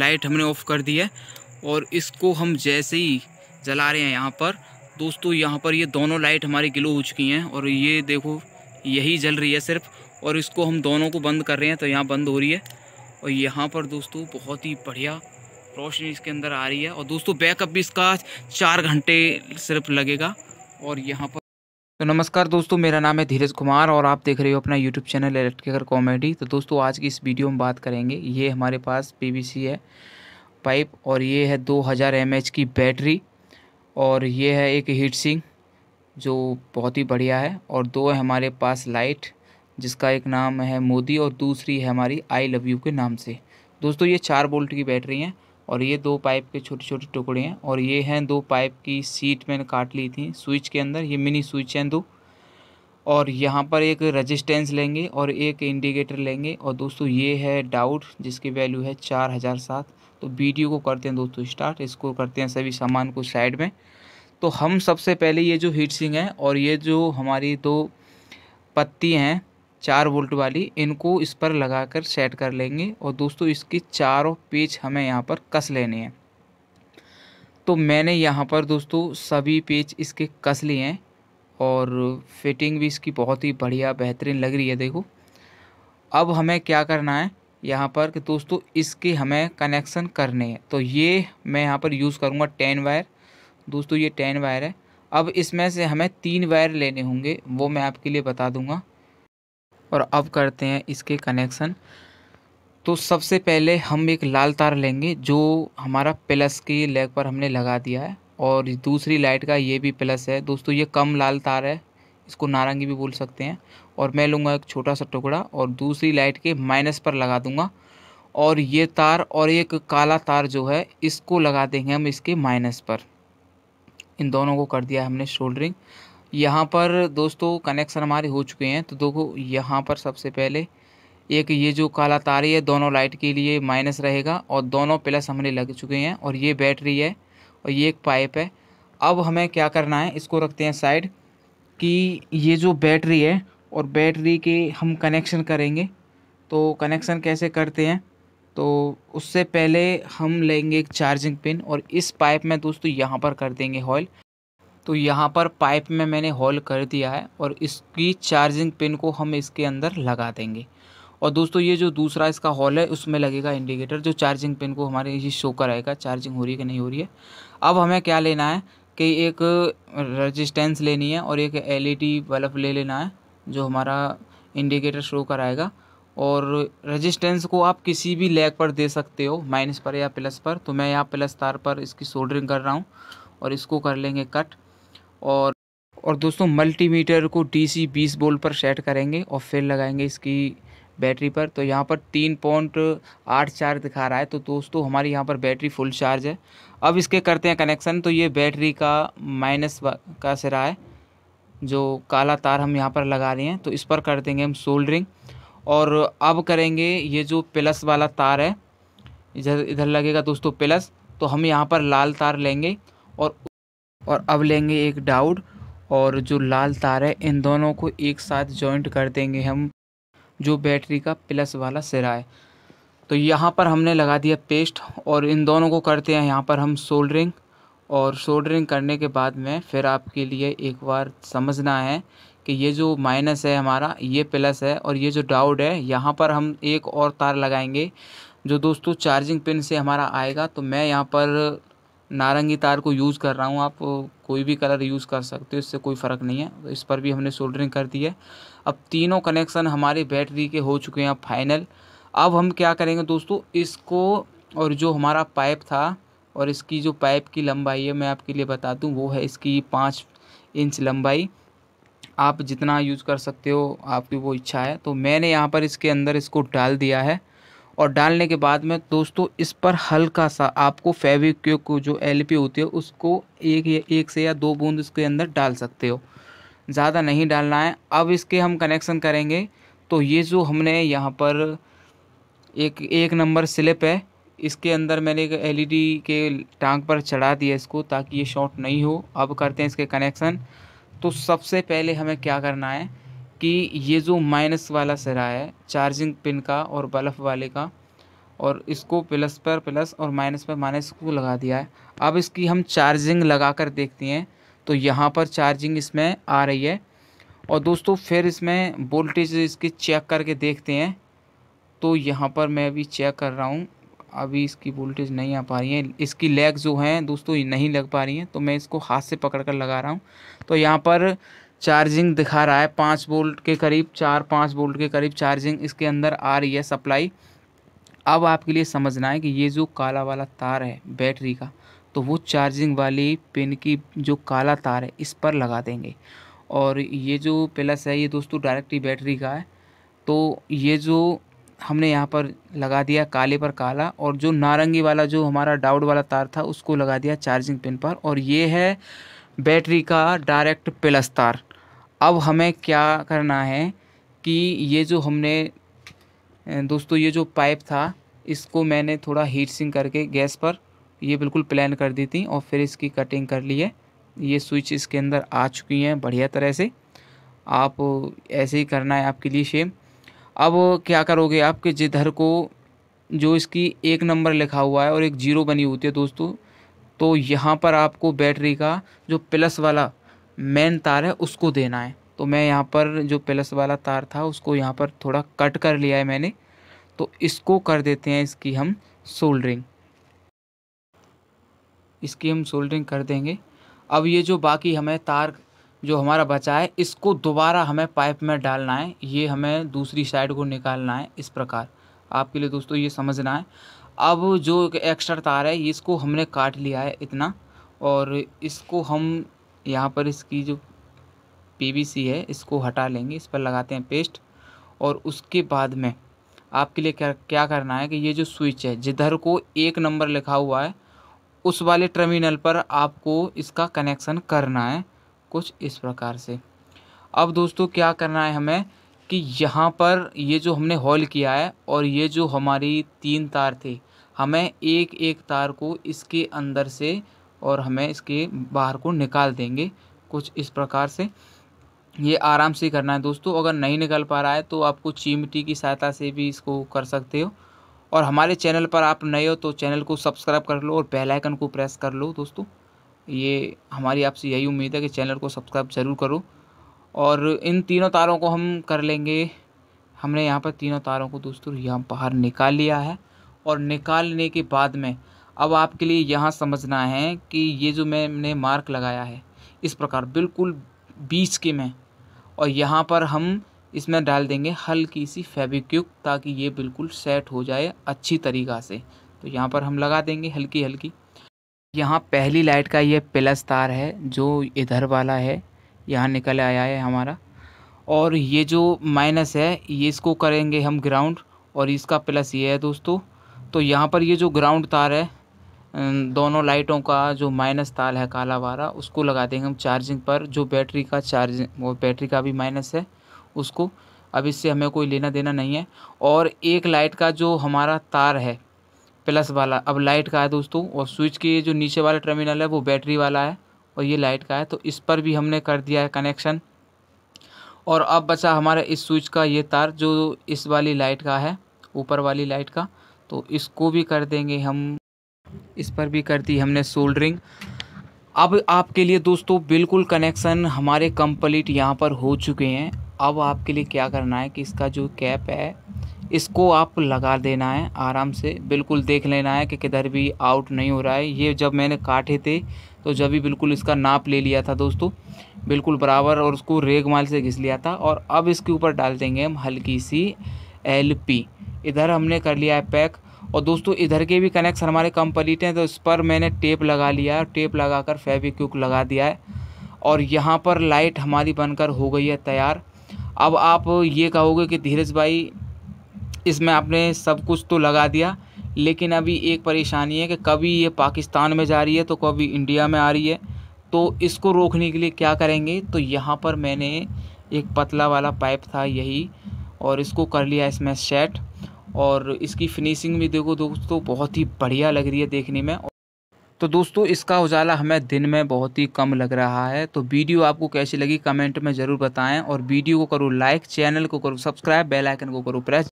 Light हमने of कर दी है और इसको हम जैसे ही जला रहे हैं यहाँ पर, दोस्तों यहाँ पर ये दोनों लाइट हमारी ग्लो हो चुकी हैं और ये देखो, यही जल रही है सिर्फ़ और इसको हम दोनों को बंद कर रहे हैं तो यहाँ बंद हो रही है। और यहाँ पर दोस्तों बहुत ही बढ़िया रोशनी इसके अंदर आ रही है और दोस्तों बैकअप भी इसका चार घंटे सिर्फ़ लगेगा और यहाँ पर तो नमस्कार दोस्तों, मेरा नाम है धीरज कुमार और आप देख रहे हो अपना यूट्यूब चैनल इलेक्ट्रिकल कॉमेडी तो दोस्तों, आज की इस वीडियो में बात करेंगे, ये हमारे पास पीवीसी है पाइप और ये है 2000 हज़ार की बैटरी और ये है एक हीट सिंक जो बहुत ही बढ़िया है और दो है हमारे पास लाइट जिसका एक नाम है मोदी और दूसरी है हमारी आई लव यू के नाम से। दोस्तों, ये चार बोल्ट की बैटरी हैं और ये दो पाइप के छोटे छोटे टुकड़े हैं और ये हैं दो पाइप की सीट मैंने काट ली थी स्विच के अंदर, ये मिनी स्विच हैं दो। और यहाँ पर एक रजिस्टेंस लेंगे और एक इंडिकेटर लेंगे और दोस्तों ये है डाउट जिसकी वैल्यू है चार हज़ार सात। तो वीडियो को करते हैं दोस्तों स्टार्ट इसको करते हैं सभी सामान को साइड में। तो हम सबसे पहले ये जो हीट सिंग है और ये जो हमारी दो पत्ती हैं चार वोल्ट वाली इनको इस पर लगाकर सेट कर लेंगे और दोस्तों इसकी चारों पेच हमें यहाँ पर कस लेने हैं। तो मैंने यहाँ पर दोस्तों सभी पेच इसके कस लिए हैं और फिटिंग भी इसकी बहुत ही बढ़िया बेहतरीन लग रही है, देखो। अब हमें क्या करना है यहाँ पर कि दोस्तों इसके हमें कनेक्शन करने हैं। तो ये मैं यहाँ पर यूज़ करूँगा टेन वायर। दोस्तों ये टेन वायर है। अब इसमें से हमें तीन वायर लेने होंगे, वो मैं आपके लिए बता दूँगा। और अब करते हैं इसके कनेक्शन तो सबसे पहले हम एक लाल तार लेंगे, जो हमारा प्लस की लेग पर हमने लगा दिया है। और दूसरी लाइट का ये भी प्लस है। दोस्तों, ये कम लाल तार है। इसको नारंगी भी बोल सकते हैं। और मैं लूँगा एक छोटा सा टुकड़ा और दूसरी लाइट के माइनस पर लगा दूँगा। और ये तार और एक काला तार जो है, इसको लगा देंगे हम इसके माइनस पर। इन दोनों को कर दिया हमने शोल्डरिंग यहाँ पर दोस्तों कनेक्शन हमारे हो चुके हैं। तो देखो, यहाँ पर सबसे पहले एक ये जो काला तार है, दोनों लाइट के लिए माइनस रहेगा और दोनों प्लस हमने लग चुके हैं और ये बैटरी है और ये एक पाइप है। अब हमें क्या करना है, इसको रखते हैं साइड कि ये जो बैटरी है और बैटरी के हम कनेक्शन करेंगे। तो कनेक्शन कैसे करते हैं? तो उससे पहले हम लेंगे एक चार्जिंग पिन और इस पाइप में दोस्तों यहाँ पर कर देंगे हॉल तो यहाँ पर पाइप में मैंने होल कर दिया है और इसकी चार्जिंग पिन को हम इसके अंदर लगा देंगे। और दोस्तों, ये जो दूसरा इसका हॉल है, उसमें लगेगा इंडिकेटर जो चार्जिंग पिन को हमारे ये शो कराएगा, चार्जिंग हो रही है कि नहीं हो रही है। अब हमें क्या लेना है कि एक रजिस्टेंस लेनी है और एक एलईडी बल्ब ले लेना है जो हमारा इंडिकेटर शो कराएगा। और रजिस्टेंस को आप किसी भी लेग पर दे सकते हो माइनस पर या प्लस पर। तो मैं यहाँ प्लस तार पर इसकी सोल्डरिंग कर रहा हूँ और इसको कर लेंगे कट और और दोस्तों मल्टीमीटर को डीसी 20 वोल्ट पर सेट करेंगे और फिर लगाएँगे इसकी बैटरी पर। तो यहाँ पर तीन पॉइंट आठ चार दिखा रहा है। तो दोस्तों हमारी यहाँ पर बैटरी फुल चार्ज है। अब इसके करते हैं कनेक्शन तो ये बैटरी का माइनस का सिरा है, जो काला तार हम यहाँ पर लगा रहे हैं। तो इस पर कर देंगे हम सोल्डरिंग और अब करेंगे ये जो प्लस वाला तार है, इधर इधर लगेगा दोस्तों प्लस तो हम यहाँ पर लाल तार लेंगे और और अब लेंगे एक डाउड और जो लाल तार है, इन दोनों को एक साथ जॉइंट कर देंगे हम, जो बैटरी का प्लस वाला सिरा है। तो यहाँ पर हमने लगा दिया पेस्ट और इन दोनों को करते हैं यहाँ पर हम सोल्डरिंग और सोल्डरिंग करने के बाद में फिर आपके लिए एक बार समझना है कि ये जो माइनस है हमारा, ये प्लस है और ये जो डाउड है, यहाँ पर हम एक और तार लगाएँगे। जो दोस्तों चार्जिंग पिन से हमारा आएगा तो मैं यहाँ पर नारंगी तार को यूज़ कर रहा हूँ, आप कोई भी कलर यूज़ कर सकते हो, इससे कोई फ़र्क नहीं है। इस पर भी हमने सोल्डरिंग कर दी है। अब तीनों कनेक्शन हमारे बैटरी के हो चुके हैं, फाइनल। अब हम क्या करेंगे दोस्तों, इसको और जो हमारा पाइप था और इसकी जो पाइप की लंबाई है, मैं आपके लिए बता दूँ, वो है इसकी पाँच इंच लंबाई। आप जितना यूज़ कर सकते हो, आपकी वो इच्छा है। तो मैंने यहाँ पर इसके अंदर इसको डाल दिया है। और डालने के बाद में दोस्तों इस पर हल्का सा आपको फेविक्विक जो एल होती है, उसको एक या एक से या दो बूंद इसके अंदर डाल सकते हो। ज़्यादा नहीं डालना है। अब इसके हम कनेक्शन करेंगे। तो ये जो हमने यहाँ पर एक एक नंबर स्लिप है, इसके अंदर मैंने एक एलईडी के टांग पर चढ़ा दिया इसको ताकि ये शॉर्ट नहीं हो। अब करते हैं इसके कनेक्शन तो सबसे पहले हमें क्या करना है? कि ये जो माइनस वाला सिरा है, चार्जिंग पिन का और बल्ब वाले का, और इसको प्लस पर प्लस और माइनस पर माइनस को लगा दिया है। अब इसकी हम चार्जिंग लगा कर देखते हैं। तो यहाँ पर चार्जिंग इसमें आ रही है। और दोस्तों, फिर इसमें वोल्टेज इसकी चेक करके देखते हैं। तो यहाँ पर मैं अभी चेक कर रहा हूँ। अभी इसकी वोल्टेज नहीं आ पा रही है। इसकी लेग जो हैं दोस्तों नहीं लग पा रही हैं। तो मैं इसको हाथ से पकड़ कर लगा रहा हूँ। तो यहाँ पर चार्जिंग दिखा रहा है, पाँच वोल्ट के करीब, चार, पाँच वोल्ट के करीब चार्जिंग इसके अंदर आ रही है सप्लाई। अब आपके लिए समझना है कि ये जो काला वाला तार है बैटरी का तो वो चार्जिंग वाली पिन की जो काला तार है, इस पर लगा देंगे। और ये जो प्लस है, ये दोस्तों डायरेक्ट ही बैटरी का है तो ये जो हमने यहाँ पर लगा दिया काले पर काला, और जो नारंगी वाला जो हमारा डाउट वाला तार था, उसको लगा दिया चार्जिंग पिन पर, और ये है बैटरी का डायरेक्ट प्लस तार। अब हमें क्या करना है कि ये जो हमने दोस्तों ये जो पाइप था, इसको मैंने थोड़ा हीट सिंक करके गैस पर ये बिल्कुल प्लान कर दी थी और फिर इसकी कटिंग कर ली है। ये स्विच इसके अंदर आ चुकी हैं बढ़िया तरह से। आप ऐसे ही करना है आपके लिए सेम। अब क्या करोगे आपके जिधर को जो इसकी एक नंबर लिखा हुआ है और एक ज़ीरो बनी होती है दोस्तों तो यहाँ पर आपको बैटरी का जो प्लस वाला मेन तार है, उसको देना है। तो मैं यहाँ पर जो प्लस वाला तार था, उसको यहाँ पर थोड़ा कट कर लिया है मैंने। तो इसको कर देते हैं इसकी हम सोल्डरिंग इसकी हम सोल्डरिंग कर देंगे। अब ये जो बाकी हमें तार जो हमारा बचा है, इसको दोबारा हमें पाइप में डालना है। ये हमें दूसरी साइड को निकालना है इस प्रकार। आपके लिए दोस्तों ये समझना है। अब जो एक्स्ट्रा तार है, इसको हमने काट लिया है इतना। और इसको हम यहाँ पर इसकी जो पीवीसी है, इसको हटा लेंगे, इस पर लगाते हैं पेस्ट और उसके बाद में आपके लिए क्या क्या करना है कि ये जो स्विच है, जिधर को एक नंबर लिखा हुआ है, उस वाले टर्मिनल पर आपको इसका कनेक्शन करना है कुछ इस प्रकार से। अब दोस्तों क्या करना है हमें कि यहाँ पर ये जो हमने हॉल किया है और ये जो हमारी तीन तार थे, हमें एक एक तार को इसके अंदर से और हमें इसके बाहर को निकाल देंगे कुछ इस प्रकार से। ये आराम से करना है दोस्तों, अगर नहीं निकल पा रहा है तो आपको चीमटी की सहायता से भी इसको कर सकते हो। और हमारे चैनल पर आप नए हो तो चैनल को सब्सक्राइब कर लो और बेल आइकन को प्रेस कर लो दोस्तों। ये हमारी आपसे यही उम्मीद है कि चैनल को सब्सक्राइब ज़रूर करो। और इन तीनों तारों को हम कर लेंगे। हमने यहाँ पर तीनों तारों को दोस्तों यहाँ बाहर निकाल लिया है। और निकालने के बाद में अब आपके लिए यहाँ समझना है कि ये जो मैंने मार्क लगाया है, इस प्रकार बिल्कुल बीच के में, और यहाँ पर हम इसमें डाल देंगे हल्की सी फेविक्विक ताकि ये बिल्कुल सेट हो जाए अच्छी तरीक़ा से। तो यहाँ पर हम लगा देंगे हल्की हल्की यहाँ पहली लाइट का ये प्लस तार है, जो इधर वाला है, यहाँ निकल आया है हमारा। और ये जो माइनस है, ये इसको करेंगे हम ग्राउंड, और इसका प्लस ये है दोस्तों। तो यहाँ पर ये जो ग्राउंड तार है दोनों लाइटों का जो माइनस तार है काला वाला, उसको लगा देंगे हम चार्जिंग पर। जो बैटरी का चार्जिंग, वो बैटरी का भी माइनस है, उसको। अब इससे हमें कोई लेना देना नहीं है। और एक लाइट का जो हमारा तार है, प्लस वाला, अब लाइट का है दोस्तों, और स्विच के जो नीचे वाला टर्मिनल है, वो बैटरी वाला है, और ये लाइट का है तो इस पर भी हमने कर दिया है कनेक्शन। और अब बचा हमारा इस स्विच का ये तार, जो इस वाली लाइट का है, ऊपर वाली लाइट का तो इसको भी कर देंगे हम इस पर भी कर दी हमने सोल्डरिंग। अब आपके लिए दोस्तों बिल्कुल कनेक्शन हमारे कंप्लीट यहाँ पर हो चुके हैं। अब आपके लिए क्या करना है कि इसका जो कैप है, इसको आप लगा देना है आराम से। बिल्कुल देख लेना है कि किधर भी आउट नहीं हो रहा है। ये जब मैंने काटे थे तो जब भी बिल्कुल इसका नाप ले लिया था दोस्तों, बिल्कुल बराबर और उसको रेग माल से घिस लिया था। और अब इसके ऊपर डाल देंगे हम हल्की सी एल पी। इधर हमने कर लिया है पैक। और दोस्तों, इधर के भी कनेक्शन हमारे कंप्लीट हैं तो इस पर मैंने टेप लगा लिया है। टेप लगा कर फेविक्विक लगा दिया है। और यहाँ पर लाइट हमारी बनकर हो गई है तैयार। अब आप ये कहोगे कि धीरज भाई, इसमें आपने सब कुछ तो लगा दिया, लेकिन अभी एक परेशानी है कि कभी ये पाकिस्तान में जा रही है तो कभी इंडिया में आ रही है। तो इसको रोकने के लिए क्या करेंगे? तो यहाँ पर मैंने एक पतला वाला पाइप था, यही, और इसको कर लिया इसमें सेट और इसकी फिनिशिंग भी देखो दोस्तों, बहुत ही बढ़िया लग रही है देखने में। तो दोस्तों, इसका उजाला हमें दिन में बहुत ही कम लग रहा है। तो वीडियो आपको कैसी लगी कमेंट में ज़रूर बताएँ और वीडियो को करो लाइक, चैनल को करो सब्सक्राइब, बेल आइकन को करो प्रेस।